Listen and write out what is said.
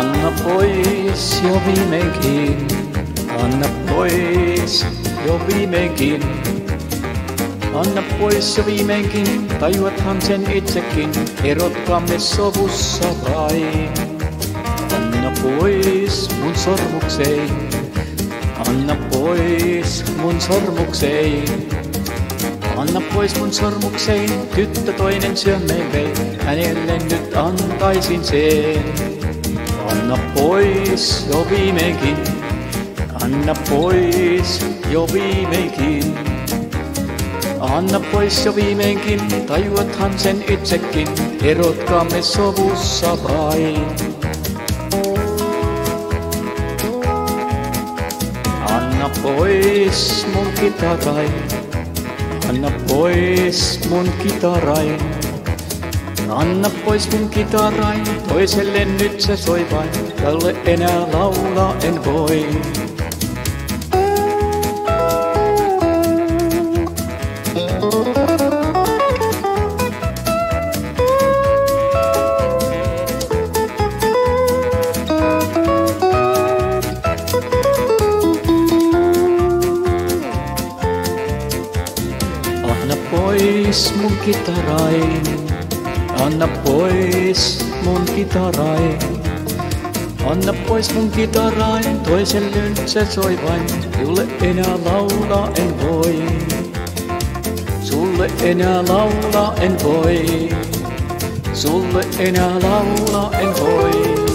Anna pois jo viimeinkin, anna pois jo viimeinkin. Anna pois jo viimeinkin, tajuathan sen itsekin, erotkaamme sovussa vain. Anna pois mun sormukseen, anna pois mun sormukseen. Anna pois mun sormukseen, tyttö toinen syömeen vei, hänelle nyt antaisin sen. Anna pois jo viimeinkin, anna pois jo viimeinkin. Anna pois jo viimeinkin, tajuathan sen itsekin, erotkaamme sovussa vain. Anna pois mun kitarai, anna pois mun kitarai. Anna pois mun kitarai, toiselle nyt se soi vain, tälle enää laulaa en voi. Anna pois mun kitarai, anna pois mun kitarai. Anna pois mun kitarai, toiselle se soi vain, sulle enää laulaa en voi. Sulle enää laulaa en voi, sulle enää laulaa en voi.